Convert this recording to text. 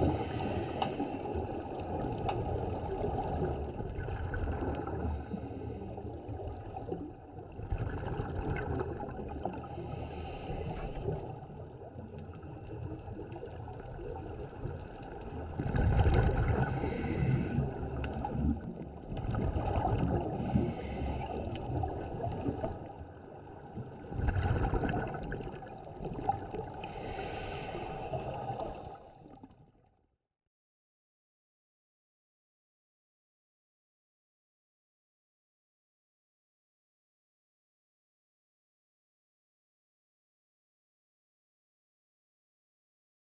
you